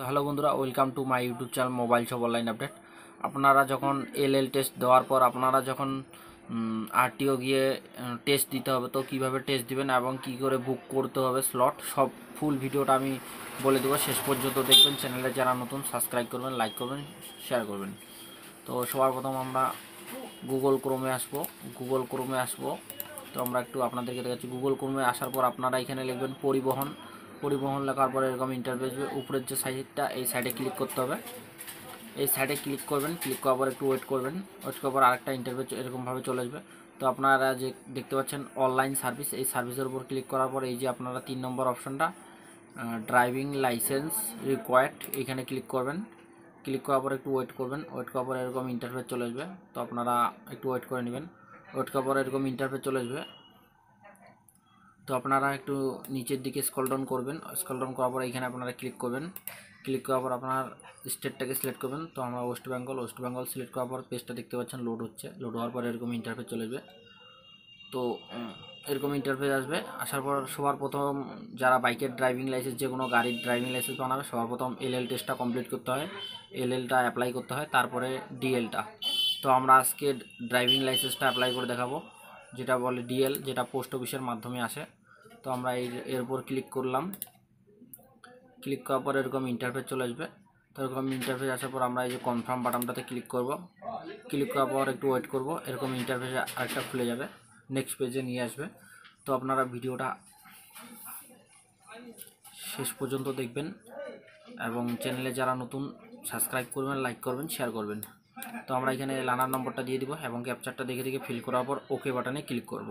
তো হ্যালো বন্ধুরা welcome to my YouTube channel mobile সব অনলাইন আপডেট আপনারা যখন এল এল টেস্ট দেওয়ার পর আপনারা যখন আরটিও গিয়ে টেস্ট দিতে হবে, তো কীভাবে টেস্ট দিবেন এবং কি করে বুক করতে হবে স্লট সব ফুল ভিডিওটা আমি বলে দেবো। শেষ পর্যন্ত দেখবেন চ্যানেলে যারা নতুন সাবস্ক্রাইব করবেন লাইক করবেন শেয়ার করবেন। তো সবার প্রথম আমরা গুগল ক্রোমে আসব গুগল ক্রোমে আসব। তো আমরা একটু আপনাদেরকে দেখাচ্ছি। গুগল ক্রোমে আসার পর আপনারা এখানে লিখবেন পরিবহন। পরিবহন লেখার পরে এরকম ইন্টারফেস উপরের যে সাইডটা এই সাইডে ক্লিক করতে হবে। এই সাইডে ক্লিক করবেন ক্লিক করার পর একটু ওয়েট করবেন। ওয়েট করার পর আরেকটা ইন্টারফেস এরকমভাবে চলে আসবে। তো আপনারা যে দেখতে পাচ্ছেন অনলাইন সার্ভিস এই সার্ভিসের উপর ক্লিক করার পর এই যে আপনারা তিন নম্বর অপশনটা ড্রাইভিং লাইসেন্স রিকোয়ার্ড এখানে ক্লিক করবেন। ক্লিক করার পর একটু ওয়েট করবেন। ওয়েট করার পর এরকম ইন্টারফেস চলে আসবে। তো আপনারা একটু ওয়েট করে নেবেন। ওয়েট করার পর এরকম ইন্টারফেস চলে আসবে। তো আপনারা একটু নিচের দিকে স্ক্রল ডাউন করবেন। স্ক্রল ডাউন করার পর এখানে আপনারা ক্লিক করবেন। ক্লিক করার পর আপনার স্টেটটাকে সিলেক্ট করবেন। তো আমরা West Bengal West Bengal select করার পর পেজটা দেখতে পাচ্ছেন লোড হচ্ছে। লোড হওয়ার পর এরকম ইন্টারফেস চলে আসবে। তো এরকম ইন্টারফেস আসবে। আসার পর সবার প্রথম যারা বাইকের ড্রাইভিং লাইসেন্স যে কোনো গাড়ির ড্রাইভিং লাইসেন্স বানাবে, সবার প্রথম এলএল টেস্টটা কমপ্লিট করতে হয়। এলএলটা অ্যাপ্লাই করতে হয়, তারপরে ডিএলটা তো আমরা আজকে ড্রাইভিং লাইসেন্সটা অ্যাপ্লাই করে দেখাবো। যেটা বলে ডিএল যেটা পোস্ট অফিসের মাধ্যমে আসে। তো আমরা এর উপর ক্লিক করলাম। ক্লিক করার পর এরকম ইন্টারফেস চলে আসবে। তো এরকম ইন্টারফেস আসার পর আমরা এই যে কনফার্ম বাটনটাতে ক্লিক করব। ক্লিক করার পর একটু ওয়েট করব। এরকম ইন্টারফেস আরেকটা খুলে যাবে। নেক্সট পেজে নিয়ে আসবে। তো আপনারা ভিডিওটা শেষ পর্যন্ত দেখবেন এবং চ্যানেলে যারা নতুন সাবস্ক্রাইব করবেন লাইক করবেন শেয়ার করবেন। তো আমরা এখানে লানার নম্বরটা দিয়ে দিব এবং ক্যাপচারটা দেখে দেখে ফিল করার পর ওকে বাটনে ক্লিক করব।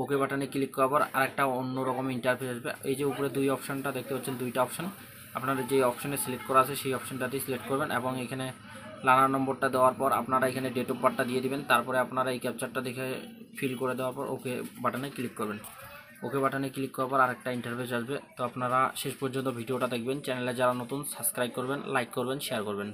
ওকে বাটনে ক্লিক করার পর আরেকটা অন্যরকম ইন্টারফেস আসবে। এই যে উপরে দুই অপশনটা দেখতে পাচ্ছেন, দুইটা অপশন। আপনারা যে অপশনে সিলেক্ট করা আছে, সেই অপশনটাতেই সিলেক্ট করবেন এবং এখানে লানার নম্বরটা দেওয়ার পর আপনারা এখানে ডেট অফ বার্থটা দিয়ে দিবেন। তারপরে আপনারা এই ক্যাপচারটা দেখে ফিল করে দেওয়ার পর ওকে বাটনে ক্লিক করবেন। ওকে বাটনে ক্লিক করার পর আরেকটা ইন্টারফেস আসবে। তো আপনারা শেষ পর্যন্ত ভিডিওটা দেখবেন। চ্যানেলে যারা নতুন সাবস্ক্রাইব করবেন লাইক করবেন শেয়ার করবেন।